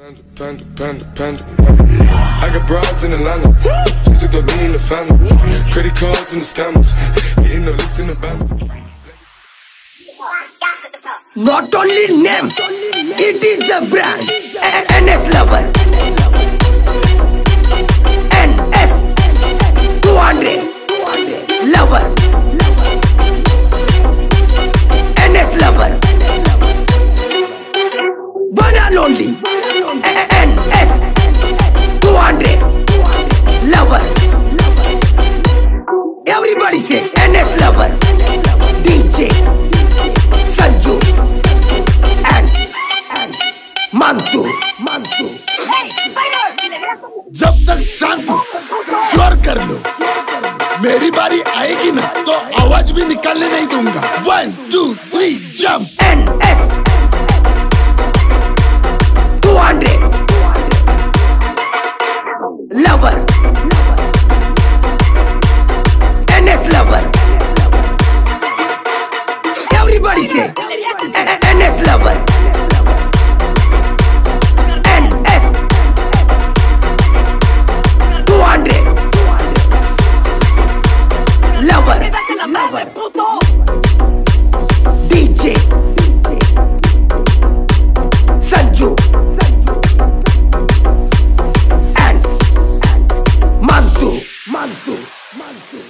Panda, panda, panda, panda. I got broads in Atlanta. Just took the lean the family. Credit cards and the scammers. Hitting the licks in the band. Not only name, it is a brand. NS Lover. NS 200. Lover. NS Lover. One and only. बड़ी से N S lover DJ Sanju and Mantu Mantu जब तक शांत sure कर लो। मेरी बारी आएगी ना तो आवाज़ भी निकालने नहीं दूँगा। One two three jump N S two hundred lover DJ NS Lover NS 200 Lover DJ Sanju and Mantu Mantu Mantu